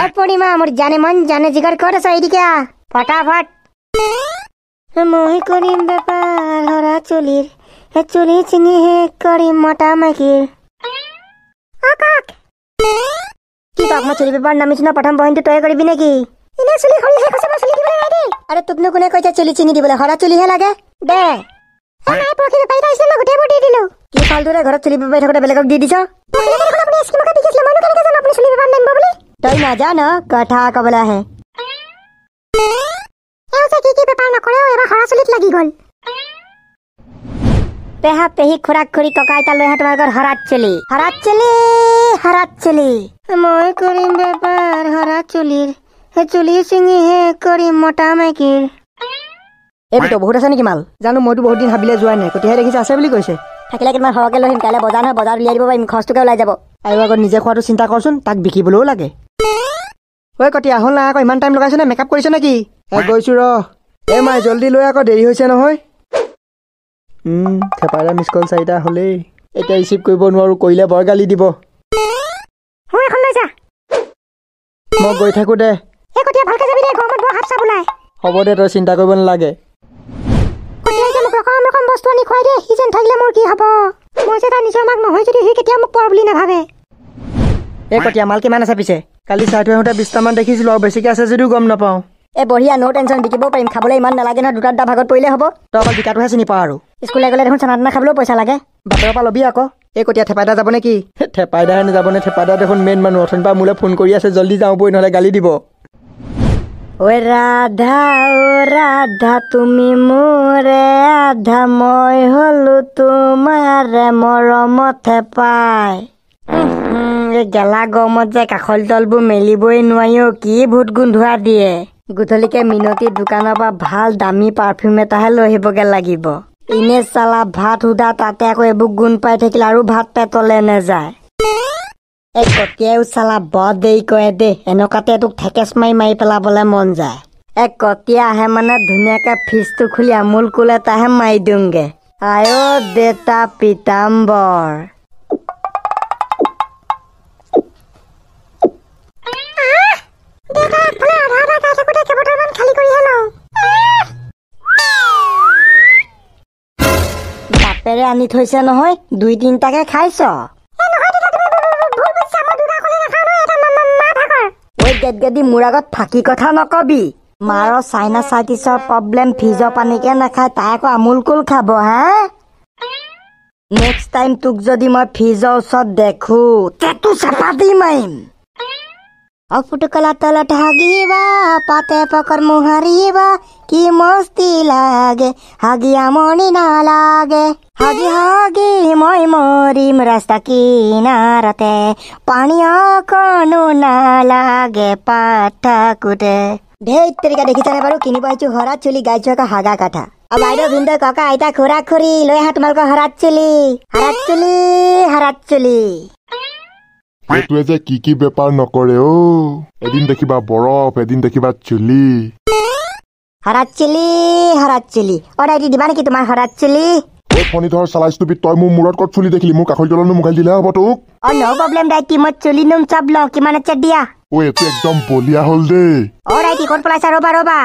ওই পূর্ণিমা মোর জানে মন জানে জিগার করেছ এইদিকে আ, ফটাফট। মই করিম ব্যাপার হরা চুলির হে চুলি চিঙি হে করিম মোটা মাইকির কি কাক মই চুলি পেপাৰ নামিছো ন প্ৰথম বহিনটো তই কৰিবি নেকি? এনে চুলি সৰি শেষ হৈছে মই চুলি দিবলৈ নাই দেই আৰে তোকনো কোনে কৈছে চুলি চিঙি দিবলৈ? সৰা চুলিহে লাগে। দে। এ নাই পৰহি বেপাৰী আহিছিলে মই গোটেইবোৰ দি দিলো। কি ফালতুৰে ঘৰত চুলি পেপাৰী থাকোঁতে বেলেগক দি দিছ? তই নাজান কথা কবলৈ আহে কি কি বেপাৰ নকৰেও এবাৰ সৰা চুলিত লাগি গ'ল পেহা পেহী খুৰাক খুৰী ককা আইতা লৈ আহা তোমালোকৰ হৰাত চুলি হৰাত চুলি হৰাত চুলি মই কৰিম বেপাৰ হৰাত চুলিৰ সেই চুলি চিঙি হে কৰিম মতা মাইকীৰ এই ভিতৰত বহুত আছে নেকি মাল জানো মইতো বহুত দিন হাবিলে যোৱাই নাই কতিয়াহে দেখিছে আছে বুলি কৈছে থাকিলে কেইটামান সৰহকৈ লৈ আহিম কাইলৈ বজাৰ নহয় বজাৰ উলিয়াই দিব পাৰিম খৰচটোকে ওলাই যাব আৰু আগত নিজে খোৱাটো চিন্তা কৰচোন তাক বিকিবলৈও লাগে ঐ কতিয়া হ'ল নাই আকৌ ইমান টাইম লগাইছে নে মেকআপ কৰিছে নেকি? এ গৈছো ৰ। এই মাই জল্দি লৈ আকৌ দেৰি হৈছে নহয়। থেপাৰে মিছ কল চাৰিটা হ'লেই। এতিয়া ৰিচিভ কৰিব নোৱাৰো কৰিলে বৰ গালি দিব। মোৰ এখন লৈ যা। মই গৈ থাকো দে। হ'ব দে তই চিন্তা কৰিব নালাগে। কতিয়া যে মোক ৰকম ৰকম বস্তু আনি খুৱাই দিয়ে সি যেন থাকিলে মোৰ কি হ'ব? মই যে তাৰ নিজৰ মাক নহয় যদি সি কেতিয়া মোক পোৱা বুলি নাভাবে। এই কতিয়া মাল কিমান আছে পিছে? কালি চাই থৈ আহোঁতে বিছটামান দেখিছিলোঁ আৰু বেছিকৈ আছে যদিও গম নাপাওঁ। এই বঢ়িয়া ন' টেনশ্যন বিকিব পাৰিম। খাবলৈ ইমান নালাগে নহয় দুটা দুটা ভাগত পৰিলে হ'ব। তই অকল বিকাটোহে চিনি পাওঁ আৰু। স্কুললৈ গ'লে দেখোন চানা তানা খাবলৈও পইচা লাগে। বাটৰ পৰা ল'বি আকৌ। এই কতিয়া থেপাইদা যাব নেকি থেপাইদাহে নাযাব নে থেপাইদা দেখোন মেইন মানুহ। অথনিৰ পৰা মোলৈ ফোন কৰি আছে জল্দি যাওঁ বৈ নহ'লে গালি দিব। ঐ ৰাধা অ' ৰাধা তুমি মোৰে আধা মই হলো তোমাৰে মৰমতে পাই এই গেলা গৰমত যে কাষল তলবোৰ মেলিবই নোৱাৰি অ' কি ভূত গোন্ধোৱা দিয়ে। গধূলিকে মিনতী দোকানৰ পৰা ভাল দামী পাৰফিউম এটাহে লৈ আহিবগে লাগিব। এনে চালা ভাত সুধা তাতে আকৌ এইবোৰ গোন্ধ পাই থাকিলে আৰু ভাত পেটলে নেযায়। এই কটিয়াইও চালা বৰ দেৰি কৰে দেই এনেকুৱাতে তোক থেকেচ মাৰি মাৰি পেলাবলে মন যায়। এক কটীয়া আহে মানে ধুনীয়াকে ফ্ৰিজটো খুলি আমুল কুল এটাহে মাৰি দিওঁগে। আয় দেতা পিতাম্বৰ। বাপেৰে আনি থৈছে নহয় দুই তিনিটাকে খাইছ। ঐ গেদগেদি মোৰ আগত ফাঁকি কথা নকবি। মাৰৰ চাইনাচাইটিছৰ প্ৰব্লেম ফ্ৰিজৰ পানীকে নাখায় তাই আকৌ আমুল কুল খাব হা? নেক্সট টাইম তোক যদি মই ফ্ৰিজৰ ওচৰত দেখো তেতো চাপা দি মাৰিম। অফুটকলা তলত হাগিবা পাতে পকৰ মোহাৰিবা কি মস্তি লাগে হাগি আমনি নালাগে হাগি হাগি মই মৰিম ৰাস্তা কিনাৰতে পানী অকণো নালাগে পাত থাকোতে ঢেৰ তেৰিকা দেখিছানে বাৰু কিনিব আহিছো হৰাত চুলি গাইছো আকৌ হাগা কাঠা আৰু বাইদেউ ভিনদেউ ককা আইতা খুৰা খুৰী লৈ আহা তোমালোকৰ হৰাত চুলি হৰাত চুলি হৰাত চুলি এইটোৱে যে কি কি বেপাৰ নকৰে অ এদিন দেখিবা বৰফ এদিন দেখিবা চুলি। হৰাত চুলি হৰাত চুলি। অৰ্ডাৰ দি দিবা নেকি তোমাৰ হৰাত চুলি? এই ফণীধৰ চালাইছটো তই মোৰ মূৰত ক'ত চুলি দেখিলি? মোৰ কাষৰ তলত মোবাইল দিলে হ'ব তোক। অ ন প্ৰব্লেম দাই টিমত চুলি নুম চব ল কিমান আছে দিয়া। ঐ এইটো একদম বলিয়া হ'ল দেই। অ ক'ত পলাইছা ৰ'বা ৰ'বা।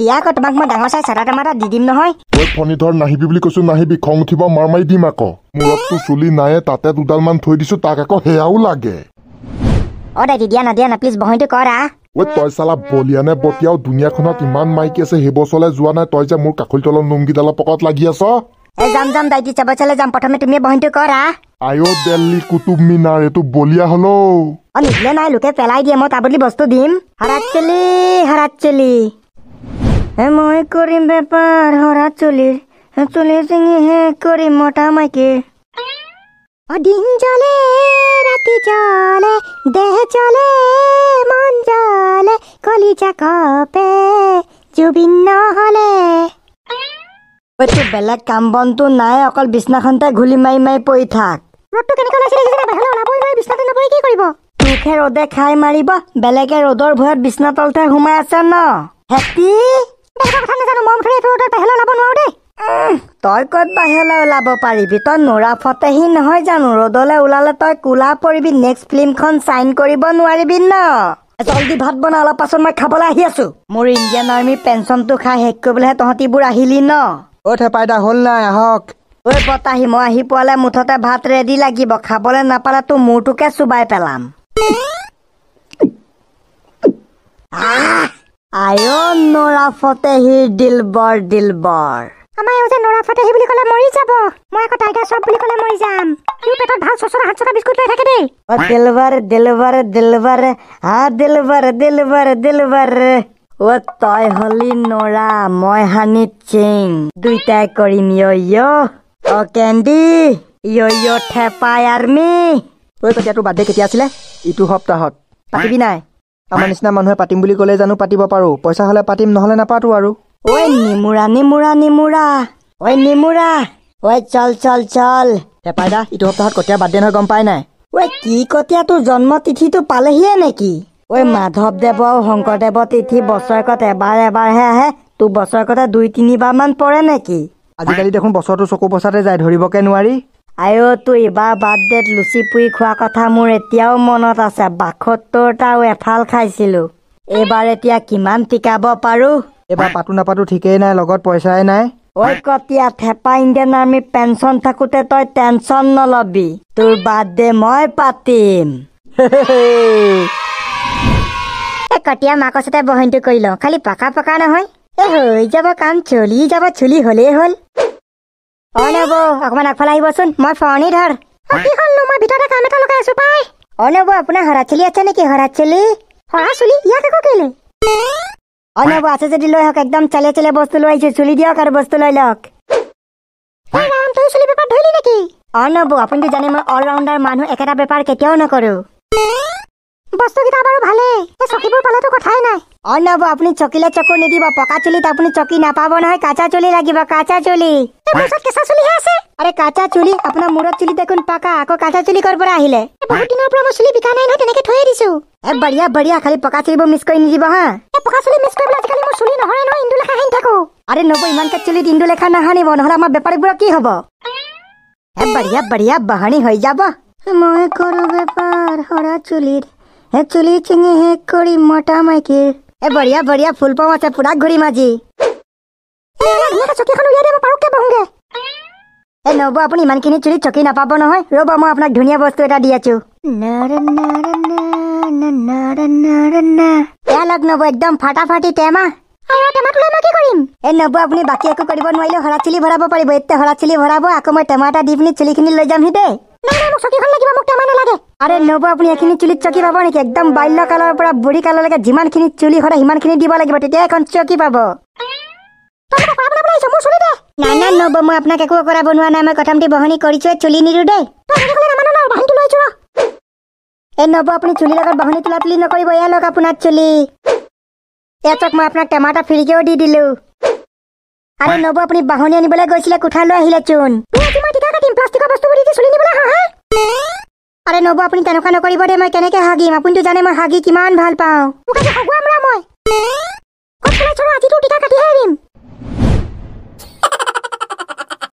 দিয়া আকৌ তোমাক মই ডাঙৰ চাই চাদা টেমা এটা দি দিম নহয়। ঐ ফণীধৰ নাহিবি বুলি কৈছো নাহিবি খং উঠিব মাৰ মাৰি দিম আকৌ। মূৰততো চুলি নায়ে তাতে দুডালমান থৈ দিছো তাক আকৌ সেয়াও লাগে। অ ৰাইটি দিয়া না দিয়া না প্লিজ বহীটো কৰা ঐ তই চালা বলিয়া নে বতিয়াও দুনিয়াখনত ইমান মাইকী আছে সেই বছৰলৈ যোৱা নাই তই যে মোৰ কাষৰি তলৰ নোমকেইডালৰ পকত লাগি আছ। যাম যাম দাইটি চাব চালে যাম প্ৰথমে তুমি বহীটো কৰা। আই অ' দিল্লী কুটুব মিনাৰ এইটো বলিয়া হলো। অ নিদিলে নাই লোকে পেলাই দিয়ে মই তাৰ বদলি বস্তু দিম। হৰাত চুলি হৰাত চুলি। এ, মই কৰিম বেপাৰ হৰাত চুলিৰ এ, চুলি চিঙি শেষ কৰিম মতা মাইকীৰ অ দিন জ্বলে ৰাতি জ্বলে দেহ জ্বলে মন জ্বলে কলিজা কপে জুবিন নহলে। বেলেগ কাম বনটো নাই অকল বিছনাখনতে ঘূলি মাৰি মাৰি পৰি থাক ৰ'দটো কেনেকৈ ওলাইছে দেখিছেনে? বাহিৰলৈ ওলাবই নোৱাৰি, বিছনাতে নপৰি কি কৰিব? তোকহে ৰ'দে খাই মাৰিব বেলেগে ৰ'দৰ ভয়ত বিছনা তলতে সোমাই আছে ন উম, তই ক'ত বাহিৰলৈ ওলাব পাৰিবি তই নৰা ফটেহি নহয় জানো ৰ'দলৈ ওলালে তই কোলা পৰিবি নেক্সট ফিল্মখন চাইন কৰিব নোৱাৰিবি ন জলদি ভাত বনা অলপ পাছত মই খাবলৈ আহি আছো মোৰ ইণ্ডিয়ান আৰ্মি পেঞ্চনটো খাই শেষ কৰিবলৈহে তহঁতিবোৰ আহিলি ন অ' থেপাইদা হ'ল নাই আহক। ঐ বতাহি মই আহি পোৱালে মুঠতে ভাত ৰেডি লাগিব। খাবলৈ নাপালে তোৰ মূৰটোকে চুবাই পেলাম। নৰা দিলবৰ দিলবৰ। আমাৰ এওঁ যে নৰা ফটেহি বুলি ক'লে মৰি যাব। মই আকৌ টাইগাৰ চব বুলি ক'লে মৰি যাম। সিও পেটত ভাল চচৰা হাত চটা বিস্কুট লৈ থাকে দেই। ও দিলবৰ দিলবৰ দিলবৰ। হা দিলবৰ দিলবৰ দিলবৰ। ও তই হলি নৰা মই হানি চিং দুইটাই কৰিম য় য় অ কেণ্ডি য় য় থেপাই আৰ্মি। ঐ কটীয়া তোৰ বাৰ্থডে কেতিয়া আছিলে? ইটো সপ্তাহত। পাতিবি নাই? আমাৰ নিচিনা মানুহে পাতিম বুলি ক'লে জানো পাতিব পাৰোঁ। পইচা হ'লে পাতিম নহ'লে নাপাতো আৰু। ঐ নিমুৰা নিমুৰা নিমুৰা। ঐ নিমুৰা। ঐ চল চল চল। থেপাইদা ইটো সপ্তাহত কটীয়া বাৰ্থডে নহয় গম পাই নাই? ঐ কি কটীয়া তোৰ জন্ম তিথিটো পালেহিয়ে নেকি? ঐ মাধৱদেৱ আৰু শংকৰদেৱৰ তিথি বছৰেকত এবাৰ এবাৰহে আহে। তোৰ বছৰেকতে দুই তিনিবাৰ মান পৰে নেকি? আজিকালি দেখোন বছৰটো চকু পচাতে যায় ধৰিবকে নোৱাৰি। আইঅ তোৰ এইবাৰ বাৰ্থডেত লুচি পুৰি খোৱা কথা মোৰ এতিয়াও মনত আছে। বাসত্তৰটাও এফাল খাইছিলো। এইবাৰ এতিয়া কিমান টিকাব পাৰো? এইবাৰ পাতো নাপাতো ঠিকেই নাই লগত পইচাই নাই। ঐ কটীয়া থেপা ইণ্ডিয়ান আৰ্মি পেঞ্চন থাকোতে তই টেনচন নলবি। তোৰ বাৰ্থডে মই পাতিম। এ কটীয়া মাকৰ সাথে বহনটো কৰি লওঁ। খালি পকা পকা নহয়। এ হৈ যাব কাম চলি যাব চুলি হলেই হ'ল। অ নবৌ অকমান আগফালে আহিবচোন। মই ফৰণি ধৰ। কি হ'লনো মই ভিতৰতে কাম এটা লগাই আছো পাই। অ নবৌ আপোনাৰ হৰা চুলি আছে নেকি? হৰা চুলি হৰা চুলি ইয়াক আকৌ কেলে? অ নব আছে যদি লৈ আহক। একদম চালে চালে বস্তু লৈ আহিছো। চুলি দিয়ক আৰু বস্তু লৈ লওক। এই অ নব আপুনিতো জানে মই অলৰাউণ্ডাৰ মানুহ একেটা বেপাৰ কেতিয়াও নকৰো। বস্তুকেইটা বাৰু ভালেই। এই চকীবোৰ পালেতো কথাই নাই। অ নব আপুনি চকিলে চকু নিদিব পকা চুলিত আপুনি চকী নাপাব নহয় কাঁচা চুলি লাগিব কাঁচা চুলি। কেঁচা চুলিহে আছে? আৰে কাঁচা চুলি আপোনাৰ মূৰত চুলি দেখোন পাকা আকৌ কাঁচা চুলি ক'ৰ পৰা আহিলে? বহুত দিনৰ পৰা মই চুলি বিকা নাই নহয় তেনেকে থৈয়ে দিছো। এ বঢ়িয়া বঢ়িয়া খালি পকা চুলিবোৰ মিছ কৰি নিদিব হা? পকা চুলি মিছ কৰিবলৈ আজিকালি মোৰ চুলি নহয় নহয় ইন্দু লেখা হেৰি থাকো। আৰে নব ইমানকে চুলিত ইন্দু লেখা নাহানিব নহ'লে আমাৰ বেপাৰীবোৰৰ কি হ'ব? এ বঢ়িয়া বঢ়িয়া বাহানি হৈ যাব। মই কৰো বেপাৰ সৰা চুলিৰ। হে চুলি চিঙি শেষ কৰি মতা মাইকীৰ এ বঢ়িয়া বঢ়িয়া ফুল পাম আছে পুৰা পাৰোকে বহোগে এ নব আপুনি ইমানখিনি চুলিত চকী নাপাব নহয় ৰ'ব মই আপোনাক ধুনীয়া বস্তু এটা দি আছো এয়া লগ নব একদম ফাটাফাটি টেমা এই নব আপুনি বাকী একো কৰিব নোৱাৰিলেও হৰা চুলি ভৰাব পাৰিব এতিয়া হৰা চুলি ভৰাব আকৌ মই টেমা এটা দি পিনি চুলিখিনি লৈ যামহি দেই আৰে নব আপুনি এইখিনি চুলিত চকী পাব নেকি? একদম বাল্য কালৰ পৰা বুঢ়ী কাললৈকে যিমানখিনি চুলি সদায় সিমানখিনি দিব লাগিব তেতিয়া এখন চকী পাব। চুলি নাই নাই নব মই আপোনাক একো কৰা বনোৱা নাই মই কথামটি বহনি কৰিছোৱে চুলি নিদো দেই। এই নব আপুনি চুলিৰ লগত বাহনি তোলা তুলি নকৰিব এয়া লওক আপোনাৰ চুলি। এয়া চাওক মই আপোনাক টেমা এটা ফ্ৰীকেও দি দিলো। আৰে নব আপুনি বাহনি আনিবলৈ গৈছিলে কোঠালৈ আহিলে চোন। কাটিম প্লাষ্টিকৰ দি দি চুলি নিবলৈ আহ হা? আৰে নব আপুনি তেনেকুৱা নকৰিব দেই মই কেনেকে হাগিম? আপুনিতো জানে মই হাগি কিমান ভাল পাওঁ। মোক আজি হগুৱাম ৰ মই। ক'ত পেলাইছ ৰ আজি তোৰ টিকা কাটিহে এৰিম।